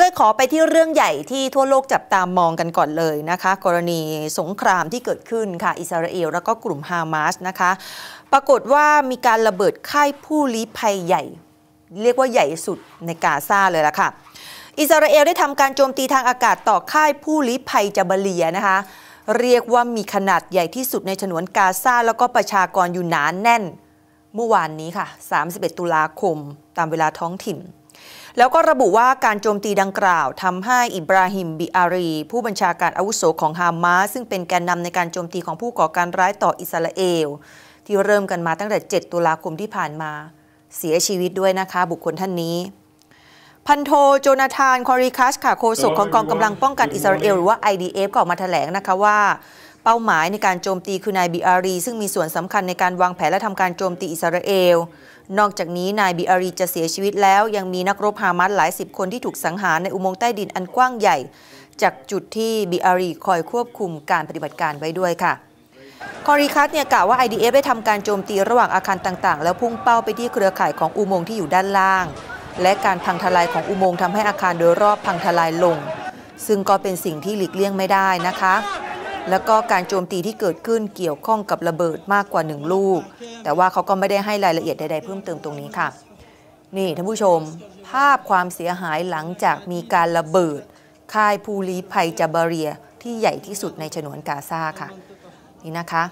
อ้ยขอไปที่เรื่องใหญ่ที่ทั่วโลกจับตามองกันก่อนเลยนะคะ กรณีสงครามที่เกิดขึ้นค่ะ อิสราเอลแล้วก็กลุ่มฮามาสนะคะ ปรากฏว่ามีการระเบิดค่ายผู้ลี้ภัยใหญ่ เรียกว่าใหญ่สุดในกาซาเลยล่ะค่ะ อิสราเอลได้ทำการโจมตีทางอากาศต่อค่ายผู้ลี้ภัยจาบเลียนะคะ เรียกว่ามีขนาดใหญ่ที่สุดในฉนวนกาซาแล้วก็ประชากรอยู่หนานแน่น เมื่อวานนี้ค่ะ 31 ตุลาคม ตามเวลาท้องถิ่น แล้วก็ระบุว่าการโจมตีดังกล่าวทำให้อิบราฮิมบิอารี ผู้บัญชาการอาวุโสของฮามาสซึ่งเป็นแกนนำในการโจมตีของผู้ก่อการร้ายต่ออิสราเอล ที่เริ่มกันมาตั้งแต่ 7 ตุลาคมที่ผ่านมา เสียชีวิตด้วยนะคะ บุคคลท่านนี้ พันโทโจนาธานคอริคัสค่ะโฆษกของกองกำลังป้องกันอิสราเอลหรือว่า IDF ก็ออกมาแถลงนะคะว่าเป้าหมายในการโจมตีคือนายบิอารี ซึ่งมีส่วนสำคัญในการวางแผนและทำการโจมตีอิสราเอล นอกจากนี้นายบิอารีจะเสียชีวิตแล้ว ยังมีนักรบฮามาสหลายสิบคนที่ถูกสังหารในอุโมงค์ใต้ดินอันกว้างใหญ่ จากจุดที่บิอารีคอยควบคุมการปฏิบัติการไว้ด้วยค่ะคอริคัสเนี่ยกล่าวว่า IDF ได้ทำการโจมตีระหว่างอาคารต่างๆ แล้วพุ่งเป้าไปที่เครือข่ายของอุโมงค์ที่อยู่ด้านล่าง และการพังทลายของอุโมงค์ทำให้อาคารโดยรอบพังทลายลง ซึ่งก็เป็นสิ่งที่หลีกเลี่ยงไม่ได้นะคะ แล้วก็การโจมตีที่เกิดขึ้นเกี่ยวข้องกับระเบิดมากกว่าหนึ่งลูก แต่ว่าเขาก็ไม่ได้ให้รายละเอียดใดๆเพิ่มเติมตรงนี้ค่ะ นี่ท่านผู้ชม ภาพความเสียหายหลังจากมีการระเบิด ค่ายภูลีภัยจาบาเรีย ที่ใหญ่ที่สุดในฉนวนกาซาค่ะ นี่นะคะ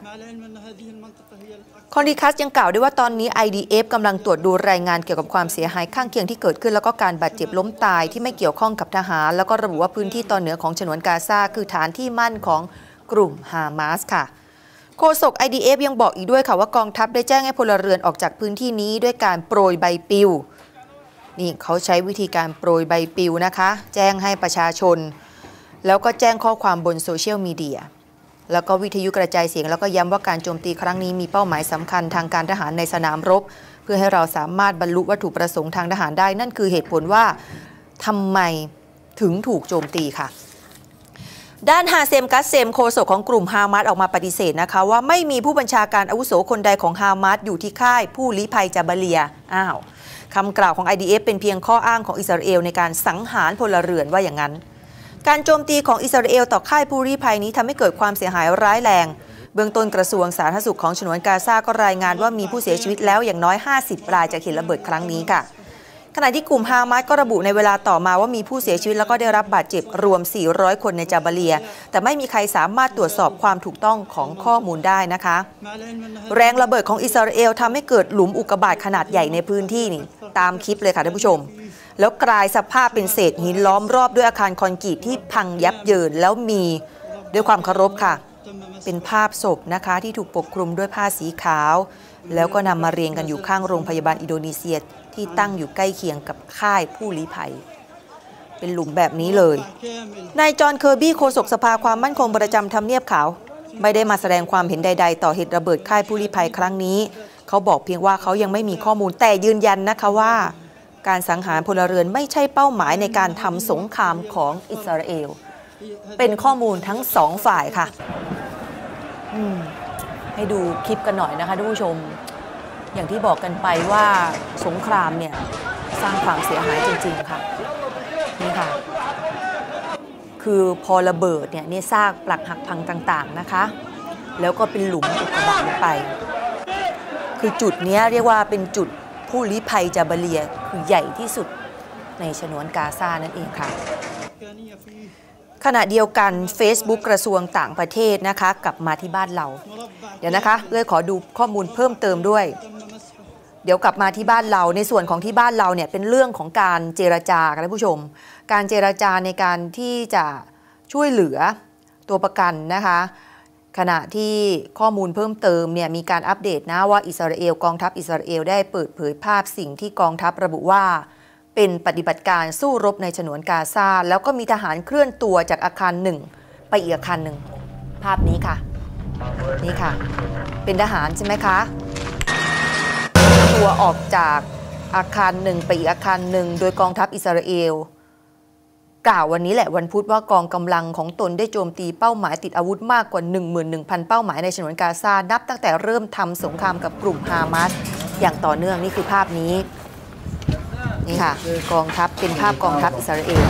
คอนดิคัสยังกล่าวด้วยว่าตอนนี้ IDF กำลังตรวจดูรายงานเกี่ยวกับความเสียหายข้างเคียงที่เกิดขึ้น แล้วก็การบาดเจ็บล้มตายที่ไม่เกี่ยวข้องกับทหาร แล้วก็ระบุว่าพื้นที่ตอนเหนือของฉนวนกาซาคือฐานที่มั่นของ กลุ่มฮามาสค่ะโฆษก IDF ยังบอกอีกด้วยค่ะว่ากองทัพได้แจ้งให้พลเรือนออกจากพื้นที่นี้ด้วยการโปรยใบปลิวนี่เขาใช้วิธีการโปรยใบปลิวนะคะ แจ้งให้ประชาชน แล้วก็แจ้งข้อความบนโซเชียลมีเดียแล้วก็วิทยุกระจายเสียงแล้วก็ย้ำว่าการโจมตีครั้งนี้มีเป้าหมายสำคัญทางการทหารในสนามรบ เพื่อให้เราสามารถบรรลุวัตถุประสงค์ทางทหารได้ นั่นคือเหตุผลว่าทำไมถึงถูกโจมตีค่ะ ด้านฮาเซมกัสเซมโฆษกของกลุ่มฮามาสออกมาปฏิเสธนะคะว่าไม่มีผู้บัญชาการอาวุโสคนใดของฮามาสอยู่ที่ค่ายผู้ลี้ภัยจาบาเลีย อ้าวคำกล่าวของ IDF เป็นเพียงข้ออ้างของอิสราเอลในการสังหารพลเรือนว่าอย่างนั้น การโจมตีของอิสราเอลต่อค่ายผู้ลี้ภัยนี้ทำให้เกิดความเสียหายร้ายแรง เบื้องต้นกระทรวงสาธารณสุขของฉนวนกาซาก็รายงานว่ามีผู้เสียชีวิตแล้วอย่างน้อย 50รายจากเหตุระเบิดครั้งนี้ค่ะ ขณะที่กลุ่มฮามาสก็ระบุในเวลาต่อมาว่ามีผู้เสียชีวิตแล้วก็ได้รับบาดเจ็บรวม 400 คนในจาบาเลีย แต่ไม่มีใครสามารถตรวจสอบความถูกต้องของข้อมูลได้นะคะ แรงระเบิดของอิสราเอลทำให้เกิดหลุมอุกกาบาตขนาดใหญ่ในพื้นที่นี่ตามคลิปเลยค่ะท่านผู้ชม แล้วกลายสภาพเป็นเศษหินล้อมรอบด้วยอาคารคอนกรีตที่พังยับเยินแล้วมีด้วยความเคารพค่ะ เป็นภาพศพนะคะที่ถูกปกคลุมด้วยผ้าสีขาว แล้วก็นำมาเรียงกันอยู่ข้างโรงพยาบาลอินโดนีเซีย ที่ตั้งอยู่ใกล้เคียงกับค่ายผู้ลี้ภัย เป็นหลุมแบบนี้เลยนายจอห์นเคอร์บี้โฆษกสภาความมั่นคงประจำทำเนียบขาว ไม่ได้มาแสดงความเห็นใด ๆ ต่อเหตุระเบิดค่ายผู้ลี้ภัยครั้งนี้ เขาบอกเพียงว่าเขายังไม่มีข้อมูลแต่ยืนยันนะคะว่า การสังหารพลเรือนไม่ใช่เป้าหมายในการทำสงครามของอิสราเอลเป็นข้อมูลทั้งสองฝ่ายค่ะให้ดูคลิปกันหน่อยนะคะท่านผู้ชม อย่างที่บอกกันไปว่าสงครามเนี่ยสร้างความเสียหายจริง ๆ ค่ะ นี่ค่ะ คือพอระเบิดเนี่ยนี่ซากปลักหักพังต่างๆนะคะ แล้วก็เป็นหลุมอุกกาบาตไป คือจุดเนี้ยเรียกว่าเป็นจุดผู้ลี้ภัยจาบาเลียคือใหญ่ที่สุดในฉนวนกาซานั่นเองค่ะ ขณะเดียวกัน Facebook กระทรวงต่างประเทศนะคะ กลับมาที่บ้านเรา เดี๋ยวนะคะเอ้ยขอดูข้อมูลเพิ่มเติมด้วย เดี๋ยวกลับมาที่บ้านเราในส่วนของที่บ้านเราเนี่ยเป็นเรื่องของการเจรจาค่ะท่านผู้ชม การเจรจาในการที่จะช่วยเหลือตัวประกันนะคะ ขณะที่ข้อมูลเพิ่มเติมเนี่ยมีการอัปเดตนะว่าอิสราเอลกองทัพอิสราเอลได้เปิดเผยภาพสิ่งที่กองทัพระบุว่า เป็นปฏิบัติการสู้รบในฉนวนกาซาแล้วก็มีทหารเคลื่อนตัวจากอาคารหนึ่งไปอีกอาคารหนึ่งภาพนี้ค่ะ นี่ค่ะ เป็นทหารใช่ไหมคะ ตัวออกจากอาคารหนึ่งไปอีกอาคารหนึ่งโดยกองทัพอิสราเอล กล่าววันนี้แหละวันพุธว่ากองกำลังของตนได้โจมตีเป้าหมายติดอาวุธมากกว่า 11,000 เป้าหมายในฉนวนกาซานับตั้งแต่เริ่มทำสงครามกับกลุ่มฮามาสอย่างต่อเนื่องนี่คือภาพนี้ นี่ค่ะคือกองทัพเป็นภาพกองทัพอิสราเอล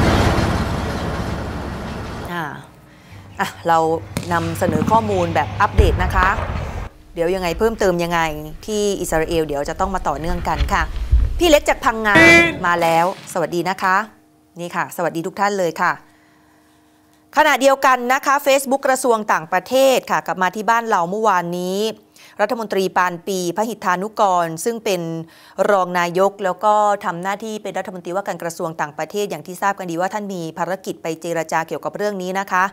อ่าอะเรานำเสนอข้อมูลแบบอัปเดตนะคะ เดี๋ยวยังไงเพิ่มเติมยังไงที่อิสราเอลเดี๋ยวจะต้องมาต่อเนื่องกันค่ะ พี่เล็กจากพังงามาแล้ว สวัสดีนะคะ นี่ค่ะ สวัสดีทุกท่านเลยค่ะ ขณะเดียวกันนะคะ Facebook กระทรวงต่างประเทศค่ะ กลับมาที่บ้านเราเมื่อวานนี้ รัฐมนตรีปานปี พหิทธานุกร ซึ่งเป็นรองนายก แล้วก็ทำหน้าที่เป็นรัฐมนตรีว่าการกระทรวงต่างประเทศอย่างที่ทราบกันดีว่าท่านมีภารกิจไปเจรจาเกี่ยวกับเรื่องนี้นะคะ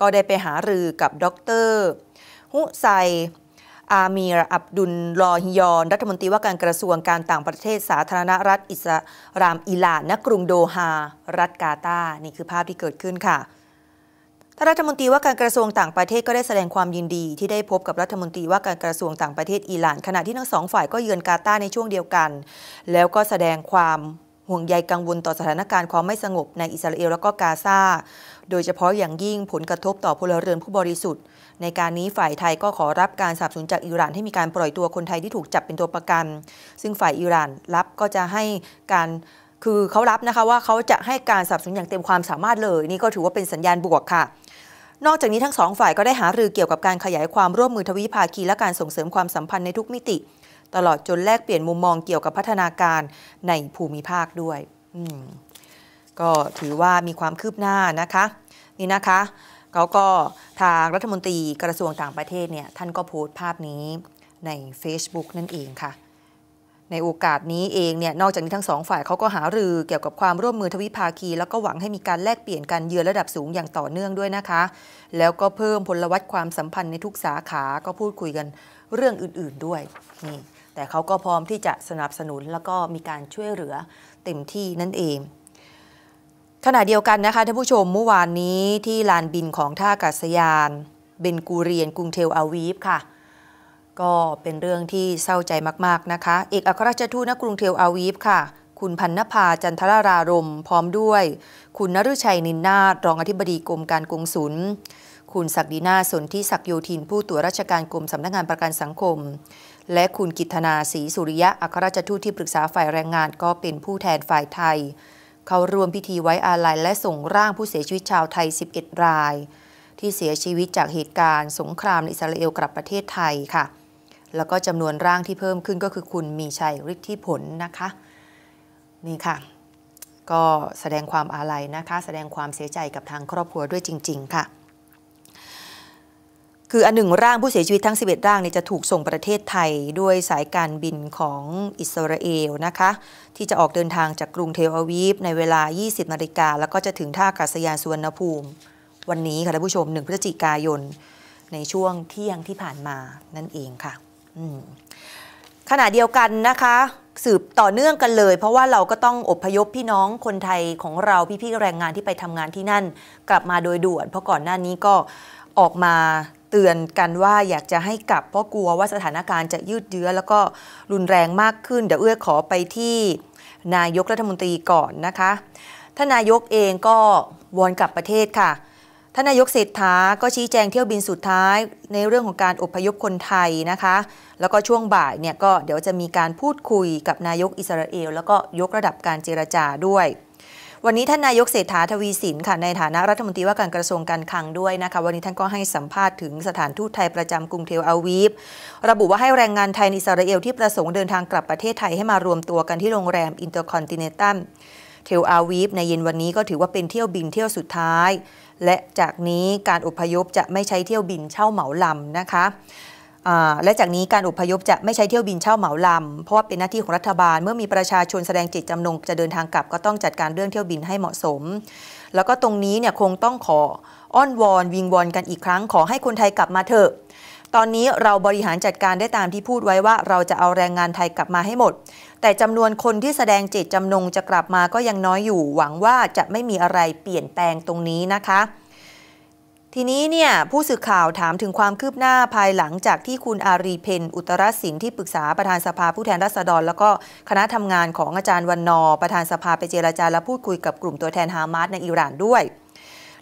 ก็ได้ไปหารือกับดรฮุไซอามีรอับดุลรอฮิยอน รัฐมนตรีว่าการกระทรวงการต่างประเทศสาธารณรัฐอิสรามอิหร่านณกรุงโดฮา รัฐกาตา นี่คือภาพที่เกิดขึ้นค่ะ รัฐมนตรีว่าการกระทรวงต่างประเทศก็ได้แสดงความยินดีที่ได้พบกับรัฐมนตรีว่าการกระทรวงต่างประเทศอิหร่าน ขณะที่ทั้งสองฝ่ายก็เยือนกาตาร์ในช่วงเดียวกัน แล้วก็แสดงความห่วงใยกังวลต่อสถานการณ์ความไม่สงบในอิสราเอลแล้วก็กาซา โดยเฉพาะอย่างยิ่งผลกระทบต่อพลเรือนผู้บริสุทธิ์ ในการนี้ฝ่ายไทยก็ขอรับการสนับสนุนจากอิหร่านให้มีการปล่อยตัวคนไทยที่ถูกจับเป็นตัวประกัน ซึ่งฝ่ายอิหร่านรับก็จะให้การคือเขารับนะคะว่าเขาจะให้การสนับสนุนอย่างเต็มความสามารถเลย นี่ก็ถือว่าเป็นสัญญาณบวกค่ะ นอกจากนี้ทั้งสองฝ่ายก็ได้หารือเกี่ยวกับการขยายความร่วมมือทวิภาคีและการส่งเสริมความสัมพันธ์ในทุกมิติ ตลอดจนแลกเปลี่ยนมุมมองเกี่ยวกับพัฒนาการในภูมิภาคด้วยก็ถือว่ามีความคืบหน้านะคะนี่นะคะเขาก็ทางรัฐมนตรีกระทรวงต่างประเทศเนี่ยท่านก็โพสต์ภาพนี้ใน Facebook นั่นเองค่ะ ในโอกาสนี้เองเนี่ยนอกจากนี้ทั้งสองฝ่ายเขาก็หารือเกี่ยวกับความร่วมมือทวิภาคี แล้วก็หวังให้มีการแลกเปลี่ยนการเยือนระดับสูงอย่างต่อเนื่องด้วยนะคะ แล้วก็เพิ่มพลวัตความสัมพันธ์ในทุกสาขาก็พูดคุยกันเรื่องอื่นๆด้วยนี่แต่เขาก็พร้อมที่จะสนับสนุนแล้วก็มีการช่วยเหลือเต็มที่นั่นเองขณะเดียวกันนะคะท่านผู้ชมเมื่อวานนี้ที่ลานบินของท่าอากาศยาน เบนกูเรียนกรุงเทลอาวีฟค่ะ ก็เป็นเรื่องที่เศร้าใจมาก ๆ นะคะ เอกอัครราชทูตณกรุงเทลอาวีฟค่ะ คุณพันนภาจันทรารารมพร้อมด้วย คุณนฤชัยนินนาฏรองอธิบดีกรมการกงสุล คุณศักดินาสนที่ศักโยธินผู้ตรวจราชการกรมสำนักงานประกันสังคม และคุณกิตนาศรีสุริยะอัครราชทูตที่ปรึกษาฝ่ายแรงงานก็เป็นผู้แทนฝ่ายไทย เข้าร่วมพิธีไว้อาลัยและส่งร่างผู้เสียชีวิตชาวไทย 11 ราย ที่เสียชีวิตจากเหตุการณ์ สงครามในอิสราเอลกลับประเทศไทยค่ะ แล้วก็จำนวนร่างที่เพิ่มขึ้นก็คือคุณมีชัยฤทธิผลนะคะ นี่ค่ะ ก็แสดงความอาลัยนะคะ แสดงความเสียใจกับทางครอบครัวด้วยจริง ๆ ค่ะ คืออันหนึ่งร่างผู้เสียชีวิตทั้ง 11 ร่างนี่จะถูกส่งประเทศไทยด้วยสายการบินของอิสราเอลนะคะ ที่จะออกเดินทางจากกรุงเทลอาวีฟในเวลา 20นาฬิกาแล้วก็จะถึงท่าอากาศยานสุวรรณภูมิ วันนี้ค่ะท่านผู้ชม 1 พฤศจิกายนในช่วงเที่ยงที่ผ่านมานั่นเองค่ะ ขณะเดียวกันนะคะสืบต่อเนื่องกันเลย เพราะว่าเราก็ต้องอบพยพพี่น้องคนไทยของเราพี่ๆแรงงานที่ไปทำงานที่นั่น กลับมาโดยด่วน เพราะก่อนหน้านี้ก็ออกมาเตือนกันว่าอยากจะให้กลับเพราะกลัวว่าสถานการณ์จะยืดเยื้อแล้วก็รุนแรงมากขึ้น เดี๋ยวเอื้อขอไปที่นายกรัฐมนตรีก่อนนะคะท่านนายกเองก็วอนกลับประเทศค่ะท่านนายกเศรษฐาก็ชี้แจงเที่ยวบินสุดท้ายในเรื่องของการอบพยพคนไทยนะคะ แล้วก็ช่วงบ่ายเนี่ยก็เดี๋ยวจะมีการพูดคุยกับนายกอิสราเอล แล้วก็ยกระดับการเจรจาด้วย วันนี้ท่านนายกเศรษฐาทวีสินค่ะในฐานะรัฐมนตรีว่าการกระทรวงการคลังด้วยนะคะวันนี้ท่านก็ให้สัมภาษณ์ถึงสถานทูตไทยประจำกรุงเทลอาวีฟระบุว่าให้แรงงานไทยในอิสราเอลที่ประสงค์เดินทางกลับประเทศไทยให้มารวมตัวกันที่โรงแรมอินเตอร์คอนติเนนตัลเทลอาวีฟในเย็นวันนี้ก็ถือว่าเป็นเที่ยวบินเที่ยวสุดท้าย และจากนี้การอพยพจะไม่ใช้เที่ยวบินเช่าเหมาลำนะคะ และจากนี้การอพยพจะไม่ใช้เที่ยวบินเช่าเหมาลำ เพราะว่าเป็นหน้าที่ของรัฐบาล เมื่อมีประชาชนแสดงจิตจำนงจะเดินทางกลับก็ต้องจัดการเรื่องเที่ยวบินให้เหมาะสม แล้วก็ตรงนี้เนี่ยคงต้องขออ้อนวอนวิงวอนกันอีกครั้ง ขอให้คนไทยกลับมาเถอะ ตอนนี้เราบริหารจัดการได้ตามที่พูดไว้ว่า เราจะเอาแรงงานไทยกลับมาให้หมด แต่จำนวนคนที่แสดงจิตจำนงจะกลับมาก็ยังน้อยอยู่ หวังว่าจะไม่มีอะไรเปลี่ยนแปลงตรงนี้นะคะ ทีนี้เนี่ยผู้สื่อข่าวถามถึงความคืบหน้าภายหลังจากที่คุณอารีเพนอุตรศินที่ปรึกษาประธานสภาผู้แทนราษฎร แล้วก็คณะทำงานของอาจารย์วันนอ ประธานสภาไปเจราจาและพูดคุยกับกลุ่มตัวแทนฮามาสในอิหร่านด้วย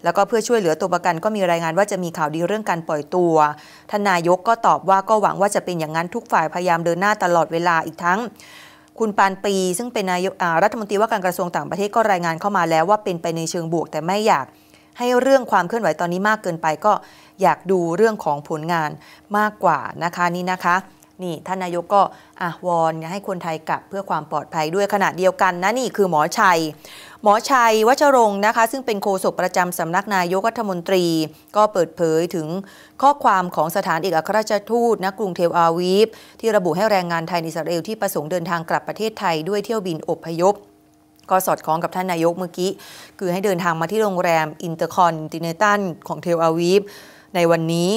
แล้วก็เพื่อช่วยเหลือตัวประกันก็มีรายงานว่าจะมีข่าวดีเรื่องการปล่อยตัวทานายกก็ตอบว่าก็หวังว่าจะเป็นอย่างนั้นทุกฝ่ายพยายามเดินหน้าตลอดเวลาอีกทั้งคุณปานปี ซึ่งเป็นนายกรัฐมนตรีว่าการกระทรวงต่างประเทศก็รายงานเข้ามาแล้วว่าเป็นไปในเชิงบวกแต่ไม่อยาก ให้เรื่องความเคลื่อนไหวตอนนี้มากเกินไปก็อยากดูเรื่องของผลงานมากกว่านะคะนี่นะคะนี่ท่านนายกก็อะวอนให้คนไทยกลับเพื่อความปลอดภัยด้วยขณะเดียวกันนะนี่คือหมอชัย หมอชัยวัชรงค์นะคะ ซึ่งเป็นโฆษกประจำสำนักนายกรัฐมนตรี ก็เปิดเผยถึงข้อความของสถานเอกอัครราชทูตณกรุงเทลอาวีฟที่ระบุให้แรงงานไทยในอิสราเอลที่ประสงค์เดินทางกลับประเทศไทยด้วยเที่ยวบินอบพยพ ก็สอดคล้องกับท่านนายกเมื่อกี้ คือให้เดินทางมาที่โรงแรมอินเตอร์คอนติเนนตัลของเทลอาวีฟในวันนี้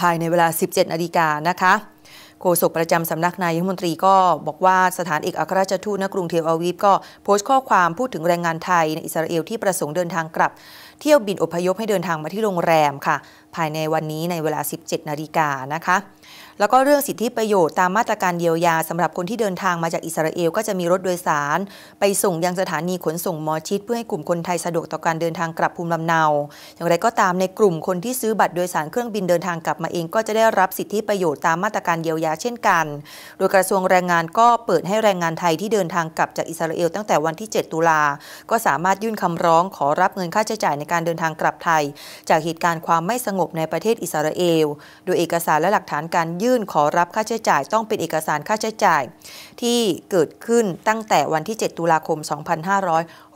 ภายในเวลา 17 นาฬิกานะคะโฆษกประจำสำนักนายกรัฐมนตรีก็บอกว่าสถานเอกอัครราชทูตณกรุงเทลอาวีฟก็โพสต์ข้อความพูดถึงแรงงานไทยในอิสราเอลที่ประสงค์เดินทางกลับ เที่ยวบินอพยพให้เดินทางมาที่โรงแรมค่ะ ภายในวันนี้ในเวลา 17 นาฬิกานะคะ แล้วก็เรื่องสิทธิประโยชน์ตามมาตรการเยียวยาสำหรับคนที่เดินทางมาจากอิสราเอล ก็จะมีรถโดยสาร ไปส่งยังสถานีขนส่งมอชิด เพื่อให้กลุ่มคนไทยสะดวกต่อการเดินทางกลับภูมิลำเนา อย่างไรก็ตามในกลุ่มคนที่ซื้อบัตรโดยสารเครื่องบินเดินทางกลับมาเอง ก็จะได้รับสิทธิประโยชน์ตามมาตรการเยียวยาเช่นกัน โดยกระทรวงแรงงานก็เปิดให้แรงงานไทยที่เดินทางกลับจากอิสราเอล ตั้งแต่วันที่ 7 ตุลา ก็สามารถยื่นคำร้องขอรับเงินค่าใช้จ่ายในการเดินทางกลับไทย จากเหตุการณ์ความไม่สงบในประเทศอิสราเอล โดยเอกสารและหลักฐานการยื่นขอรับค่าใช้จ่ายต้องเป็นเอกสารค่าใช้จ่าย ที่เกิดขึ้นตั้งแต่วันที่ 7 ตุลาคม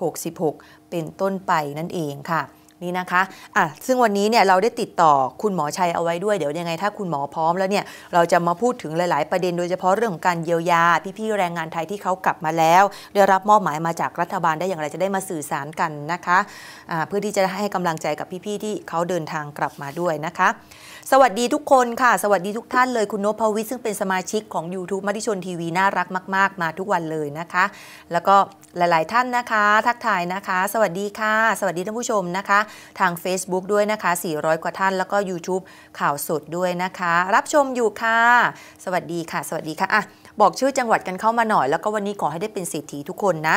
2566 เป็นต้นไปนั่นเองค่ะนี่นะคะอะซึ่งวันนี้เนี่ยเราได้ติดต่อคุณหมอชัยเอาไว้ด้วย เดี๋ยวยังไงถ้าคุณหมอพร้อมแล้วเนี่ยเราจะมาพูดถึงหลาย ๆ ประเด็นโดยเฉพาะเรื่องของการเยียวยา พี่ ๆ แรงงานไทยที่เขากลับมาแล้ว ได้รับมอบหมายมาจากรัฐบาลได้อย่างไรจะได้มาสื่อสารกันนะคะะเพื่อที่จะให้กำลังใจกับพี่ ๆ ที่เขาเดินทางกลับมาด้วยนะคะ สวัสดีทุกคนค่ะ สวัสดีทุกท่านเลยคุณนพวิทซึ่งเป็นสมาชิกของ YouTube มติชนทีวีน่ารักมาก ๆ มาทุกวันเลยนะคะ แล้วก็หลายๆท่านนะคะ ทักทายนะคะ สวัสดีค่ะ สวัสดีท่านผู้ชมนะคะ ทาง Facebook ด้วยนะคะ 400 กว่าท่านแล้วก็ YouTube ข่าวสดด้วยนะคะ รับชมอยู่ค่ะ สวัสดีค่ะ สวัสดีค่ะอะบอกชื่อจังหวัดกันเข้ามาหน่อย แล้วก็วันนี้ขอให้ได้เป็นเศรษฐีทุกคนนะ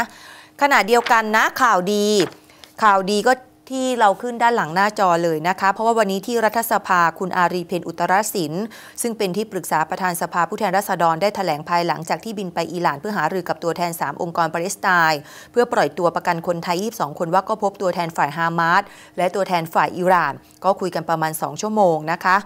ขณะเดียวกันนะข่าวดี ข่าวดีก็ ที่เราขึ้นด้านหลังหน้าจอเลยนะคะ เพราะว่าวันนี้ที่รัฐสภาคุณอารีเพนอุตรศินซึ่งเป็นที่ปรึกษาประธานสภาผู้แทนราษฎรได้ถแถลงภายหลังจากที่บินไปอิหร่านเพื่อหารือกับตัวแทน 3 องค์กรปาเลสไตน์เพื่อปล่อยตัวประกันคนไทย 22 คนว่าก็พบตัวแทนฝ่ายฮามาสและตัวแทนฝ่ายอิหร่าน ก็คุยกันประมาณ 2 ชั่วโมงนะคะ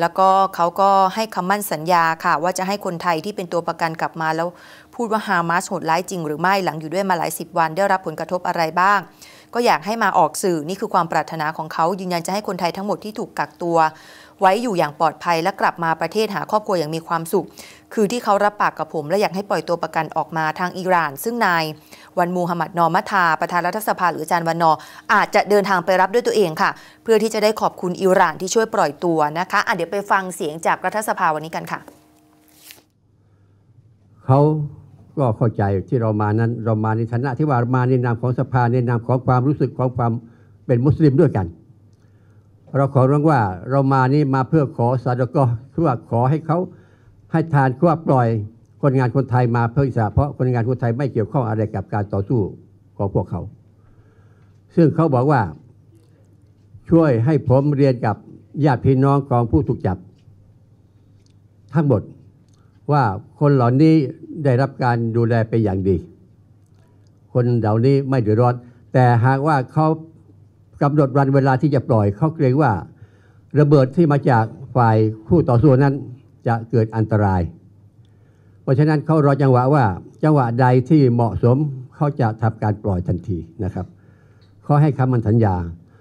แล้วก็เขาก็ให้คำมั่นสัญญาค่ะ ว่าจะให้คนไทยที่เป็นตัวประกันกลับมาแล้วพูดว่าฮามาสโหดร้ายจริงหรือไม่หลังอยู่ด้วยมาหลายสิบวันได้รับผลกระทบอะไรบ้าง ก็อยากให้มาออกสื่อนี่คือความปรารถนาของเขายืนยันจะให้คนไทยทั้งหมดที่ถูกกักตัว ไว้อยู่อย่างปลอดภัยและกลับมาประเทศหาครอบครัวอย่างมีความสุข คือที่เขารับปากกับผม และอยากให้ปล่อยตัวประกันออกมาทางอิหร่าน ซึ่งนายวันมูฮัมหมัดนอมัทา ประธานรัฐสภาหรืออาจารย์วันนอ อาจจะเดินทางไปรับด้วยตัวเองค่ะ เพื่อที่จะได้ขอบคุณอิหร่านที่ช่วยปล่อยตัวนะคะะเดี๋ยวไปฟังเสียงจากรัฐสภาวันนี้กันค่ะ เขา ก็เข้าใจที่เรามานั้น เรามาในฐานะที่ว่ามาในนามของสภาในนามของความรู้สึกของความเป็นมุสลิมด้วยกัน เราขอร้องว่าเรามานี่มาเพื่อขอสาดก็คือว่าขอให้เขาให้ทานคือว่าปล่อยคนงานคนไทยมาเพื่ออิสระเพราะคนงานคนไทยไม่เกี่ยวข้องอะไรกับการต่อสู้ของพวกเขา ซึ่งเขาบอกว่าช่วยให้ผมเรียนกับญาติพี่น้องของผู้ถูกจับ ทั้งหมดว่าคนเหล่านี้ ได้รับการดูแลไปอย่างดี คนเหล่านี้ไม่เดือดร้อน แต่หากว่าเขากำหนดวันเวลาที่จะปล่อยเขาเกรงว่า ระเบิดที่มาจากฝ่ายคู่ต่อสู้นั้นจะเกิดอันตราย เพราะฉะนั้นเขารอจังหวะว่าจังหวะใดที่เหมาะสมเขาจะทำการปล่อยทันทีนะครับเขาให้คำมันสัญญา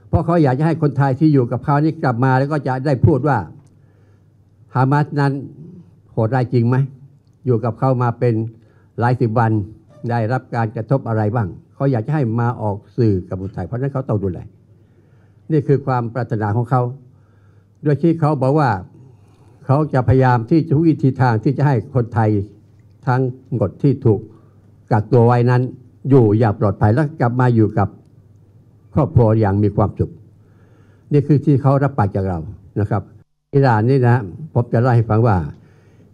เพราะเขาอยากจะให้คนไทยที่อยู่กับเขานี้กลับมาแล้วก็จะได้พูดว่าฮามาสนั้นโหดร้ายจริงไหม อยู่กับเขามาเป็นหลายสิบวันได้รับการกระทบอะไรบ้าง เขาอยากจะให้มาออกสื่อกับคนไทยเพราะนั้นเขาต้องดูแลนี่คือความปรารถนาของเขา โดยที่เขาบอกว่าเขาจะพยายามที่ทุกวิธีทางที่จะให้คนไทยทั้งหมดที่ถูกกักตัวไว้นั้น อยู่อย่างปลอดภัยและกลับมาอยู่กับครอบครัวอย่างมีความสุข นี่คือที่เขารับปากจากเรานะครับอิหร่านนี่นะผมจะเล่าให้ฟังว่า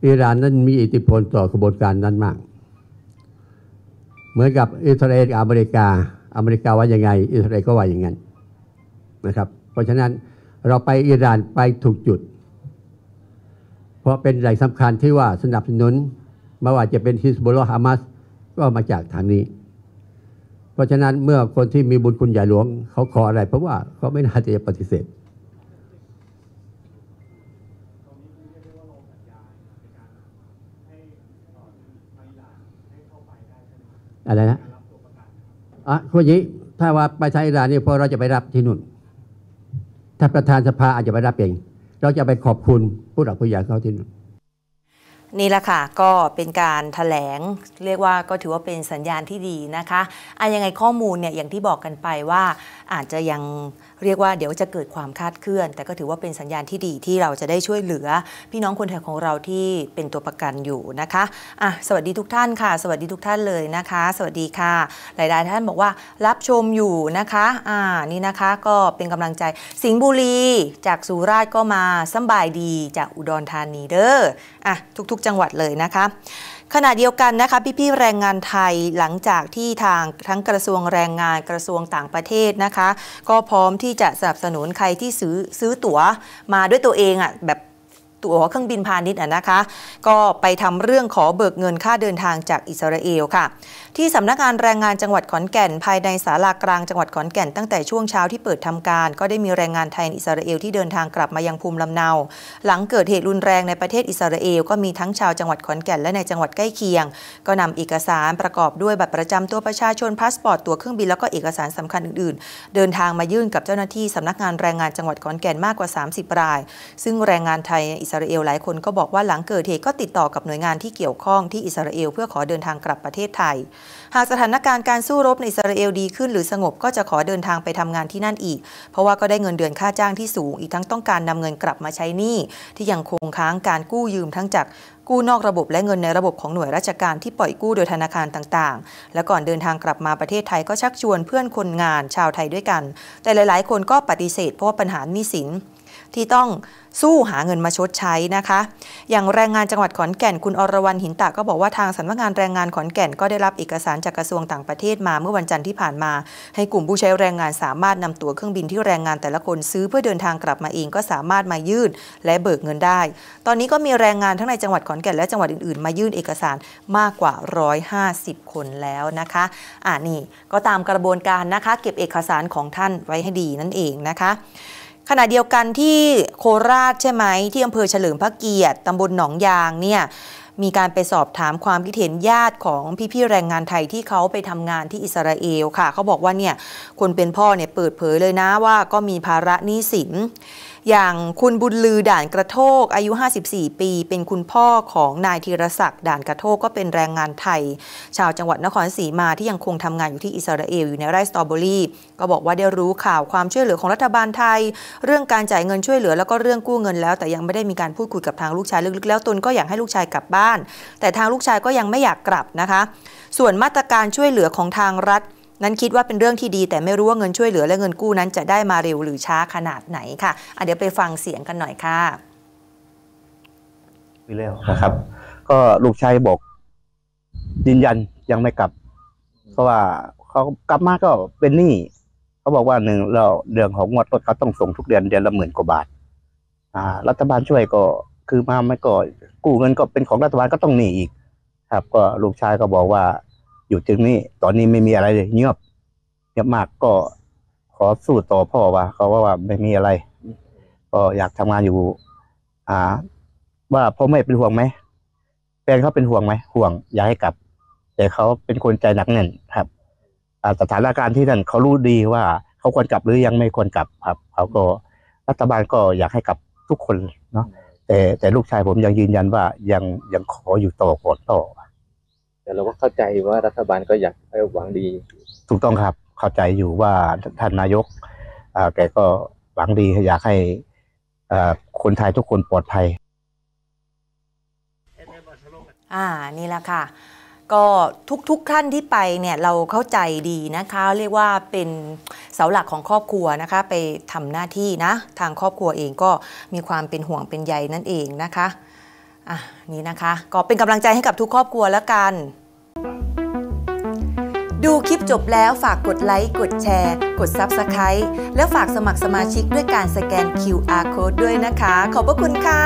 อิหร่านนั้นมีอิทธิพลต่อกระบวนการนั้นมาก เหมือนกับอิสราเอลกับอเมริกา อเมริกาว่ายังไง อิสราเอลก็ว่าอย่างนั้นนะครับ เพราะฉะนั้นเราไปอิหร่านไปถูกจุด เพราะเป็นแหล่งสำคัญที่ว่าสนับสนุนไม่ว่าจะเป็นฮิสบุลฮามัสก็มาจากทางนี้ เพราะฉะนั้นเมื่อคนที่มีบุญคุณใหญ่หลวง เขาขออะไรเพราะว่าเขาไม่น่าจะปฏิเสธ อะไรนะอะคุณยิถ้าว่าไปใช้อิหร่านนี่พอเราจะไปรับที่นู่น ถ้าประธานสภาอาจจะไปรับเอง เราจะไปขอบคุณผู้หลักผู้ใหญ่เขาที่นู่นนี่แหละค่ะก็เป็นการถแถลง เรียกว่าก็ถือว่าเป็นสัญญาณที่ดีนะคะอะยังไงข้อมูลเนี่ยอย่างที่บอกกันไปว่าอาจจะยัง เรียกว่าเดี๋ยวจะเกิดความคาดเคลื่อน แต่ก็ถือว่าเป็นสัญญาณที่ดีที่เราจะได้ช่วยเหลือ พี่น้องคนไทยของเราที่เป็นตัวประกันอยู่นะคะอะสวัสดีทุกท่านค่ะ สวัสดีทุกท่านเลยนะคะ สวัสดีค่ะ หลายๆท่านบอกว่ารับชมอยู่นะคะอ่านี่นะคะก็เป็นกำลังใจสิงห์บุรีจากสุราษฎร์ก็มาสบายดีจากอุดรธานีเด้ออะทุก ๆ จังหวัดเลยนะคะ ขณะเดียวกันนะคะพี่ๆแรงงานไทยหลังจากที่ทางทั้งกระทรวงแรงงานกระทรวงต่างประเทศนะคะ ก็พร้อมที่จะสนับสนุนใครที่ซื้อซื้อตั๋วมาด้วยตัวเองอะ่ะแบบ ตั๋วเครื่องบินพาณิชย์นะคะ ก็ไปทำเรื่องขอเบิกเงินค่าเดินทางจากอิสราเอลค่ะ ที่สำนักงานแรงงานจังหวัดขอนแก่น ภายในศาลากลางจังหวัดขอนแก่นตั้งแต่ช่วงเช้าที่เปิดทำการ ก็ได้มีแรงงานไทยอิสราเอลที่เดินทางกลับมายังภูมิลำเนา หลังเกิดเหตุรุนแรงในประเทศอิสราเอลก็มีทั้งชาวจังหวัดขอนแก่นและในจังหวัดใกล้เคียง ก็นำเอกสารประกอบด้วยบัตรประจำตัวประชาชนพาสปอร์ตตั๋วเครื่องบินแล้วก็เอกสารสำคัญอื่นๆ เดินทางมายื่นกับเจ้าหน้าที่สำนักงานแรงงานจังหวัดขอนแก่นมากกว่า 30 ราย ซึ่งแรงงานไทยอิสราเอลหลายคนก็บอกว่าหลังเกิดเหตุก็ติดต่อกับหน่วยงานที่เกี่ยวข้องที่อิสราเอลเพื่อขอเดินทางกลับประเทศไทย หากสถานการณ์การสู้รบในอิสราเอลดีขึ้นหรือสงบก็จะขอเดินทางไปทำงานที่นั่นอีก เพราะว่าก็ได้เงินเดือนค่าจ้างที่สูง อีกทั้งต้องการนำเงินกลับมาใช้หนี้ที่ยังคงค้างการกู้ยืมทั้งจากกู้นอกระบบและเงินในระบบของหน่วยราชการที่ปล่อยกู้โดยธนาคารต่างๆ และก่อนเดินทางกลับมาประเทศไทยก็ชักชวนเพื่อนคนงานชาวไทยด้วยกัน แต่หลายๆ คนก็ปฏิเสธเพราะว่าปัญหาหนี้สิน ที่ต้องสู้หาเงินมาชดใช้นะคะ อย่างแรงงานจังหวัดขอนแก่นคุณอรวรรณหินตะก็บอกว่าทางสำนักงานแรงงานขอนแก่นก็ได้รับเอกสารจากกระทรวงต่างประเทศมาเมื่อวันจันทร์ที่ผ่านมา ให้กลุ่มผู้ใช้แรงงานสามารถนำตั๋วเครื่องบินที่แรงงานแต่ละคนซื้อเพื่อเดินทางกลับมาเองก็สามารถมายื่นและเบิกเงินได้ ตอนนี้ก็มีแรงงานทั้งในจังหวัดขอนแก่นและจังหวัดอื่นๆ มายื่นเอกสารมากกว่า 150 คนแล้วนะคะอ่านี่ก็ตามกระบวนการนะคะ เก็บเอกสารของท่านไว้ให้ดีนั่นเองนะคะ ขณะเดียวกันที่โคราชใช่ไหมที่อำเภอเฉลิมพระเกียรติตำบลหนองยางเนี่ยมีการไปสอบถามความคิดเห็นญาติของพี่ๆแรงงานไทยที่เขาไปทำงานที่อิสราเอลค่ะเขาบอกว่าเนี่ยคนเป็นพ่อเนี่ยเปิดเผยเลยนะว่าก็มีภาระหนี้สิน อย่างคุณบุญลือด่านกระโทกอายุ 54 ปี เป็นคุณพ่อของนายธีรศักดิ์ด่านกระโทกก็เป็นแรงงานไทย ชาวจังหวัดนครศรีมาที่ยังคงทำงานอยู่ที่อิสราเอลอยู่ในไร่สตรอเบอรี่ก็บอกว่าได้รู้ข่าวความช่วยเหลือของรัฐบาลไทย เรื่องการจ่ายเงินช่วยเหลือแล้วก็เรื่องกู้เงินแล้ว แต่ยังไม่ได้มีการพูดคุยกับทางลูกชายลึกๆ แล้วตนก็อยากให้ลูกชายกลับบ้าน แต่ทางลูกชายก็ยังไม่อยากกลับนะคะ ส่วนมาตรการช่วยเหลือของทางรัฐ นั้นคิดว่าเป็นเรื่องที่ดีแต่ไม่รู้ว่าเงินช่วยเหลือและเงินกู้นั้นจะได้มาเร็วหรือช้าขนาดไหนค่ะะเดี๋ยวไปฟังเสียงกันหน่อยค่ะมีแล้วนะครับ ก็ลูกชายบอก ยืนยันยังไม่กลับ เพราะว่าเขากลับมาก็เป็นหนี้เขาบอกว่าหนึ่งเราเรื่องของงวดรถเขาต้องส่งทุกเดือนเดือนละหมื่นกว่าบาท อ่า รัฐบาลช่วยก็คือมาไม่ก็กู้เงินก็เป็นของรัฐบาลก็ต้องหนี้อีก ครับ ก็ลูกชายก็บอกว่า อยู่ถึงนี้ ตอนนี้ไม่มีอะไรเลยเงียบเงียบมากก็ขอสู้ต่อพ่อว่า เขาว่าว่าไม่มีอะไร ก็อยากทำงานอยู่ อ่า ว่าพ่อแม่เป็นห่วงไหมแฟนเขาเป็นห่วงไหมห่วงอยากให้กลับ แต่เขาเป็นคนใจหนักแน่นครับสถานการณ์ที่นั่นเขารู้ดีว่า เขาควรกลับหรือยังไม่ควรกลับครับเขาก็รัฐบาลก็อยากให้กลับทุกคนเนาะแต่แต่ลูกชายผมยังยืนยันว่ายังยังขออยู่ต่อก่อนต่อ แต่เราก็เข้าใจว่ารัฐบาลก็อยากให้หวังดี ถูกต้องครับ เข้าใจอยู่ว่าท่านนายกอ่าแกก็หวังดีอยากให้อ่าคนไทยทุกคนปลอดภัย อ่า นี่แหละค่ะ ก็ทุกๆท่านที่ไปเนี่ยเราเข้าใจดีนะคะ เรียกว่าเป็นเสาหลักของครอบครัวนะคะ ไปทำหน้าที่นะ ทางครอบครัวเองก็มีความเป็นห่วงเป็นใยนั่นเองนะคะ อะนี่นะคะ ก็เป็นกำลังใจให้กับทุกครอบครัวแล้วกัน ดูคลิปจบแล้วฝากกดไลค์ กดแชร์ กด Subscribe แล้วฝากสมัครสมาชิกด้วยการสแกน QR Code ด้วยนะคะ ขอบพระคุณค่ะ